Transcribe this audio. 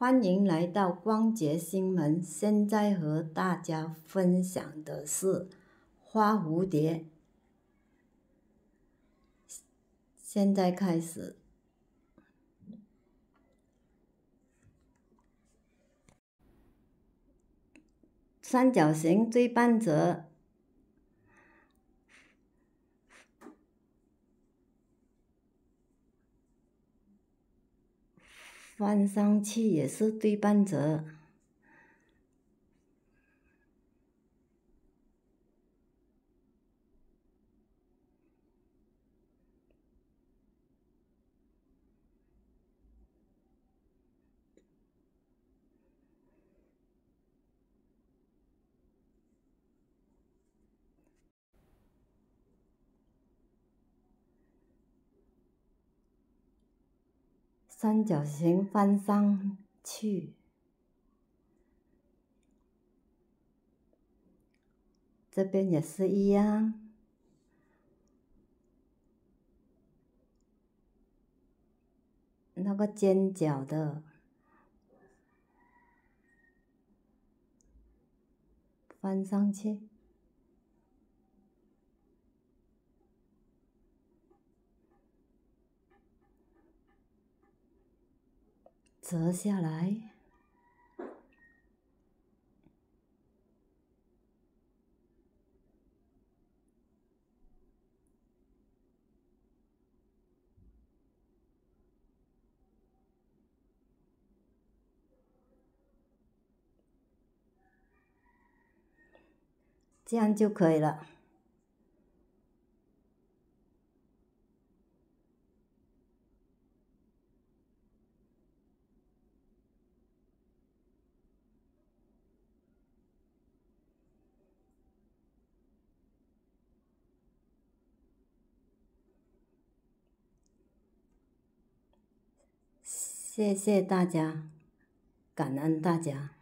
欢迎来到光洁新闻。现在和大家分享的是花蝴蝶。现在开始，三角形对半折。翻上去也是对半折，三角形翻上去，这边也是一样，那个尖角的。翻上去。折下来，这样就可以了。谢谢大家，感恩大家。